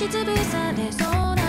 しつぶされそうな